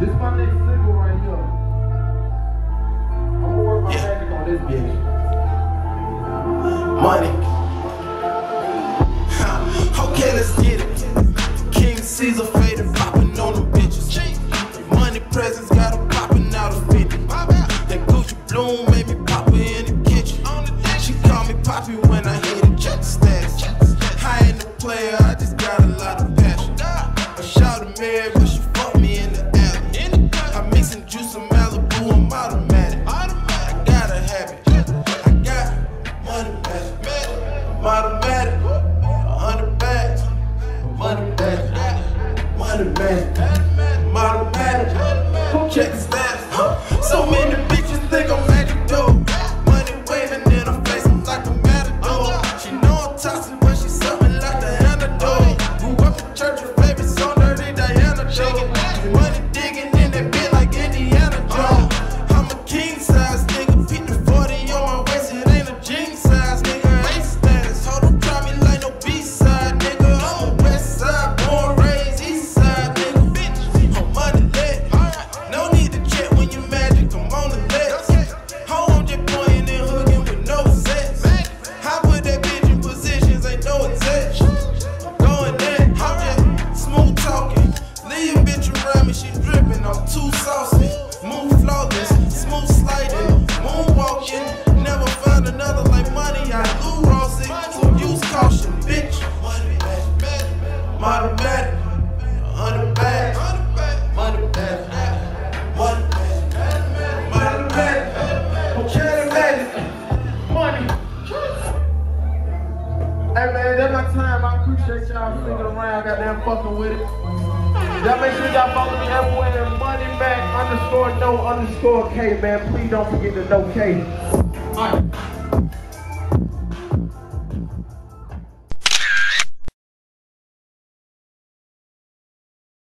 This is my next single right here. I'm gonna work my Yeah. magic on this bitch. Money. okay, let's get it. King Caesar faded, popping on them bitches. Money presents got 'em popping out of 50. That Gucci bloom made me pop her in the kitchen. She call me Poppy when I hit it, check the status. I ain't a player, I just got a lot of passion. I shot a married, but she back. I'm. Check the stats. So many bitches think I'm magic. Money waving in her face, I'm like a matador. She know I'm toxic, Find another like money, I Lou Rossi. So use caution, bitch. Money back, money back, money back, money back. Money. Hey man, that's my time. I appreciate y'all sticking around, goddamn fucking with it. Y'all make sure y'all follow me everywhere. Money back underscore no underscore K, man. Please don't forget the no K. All right.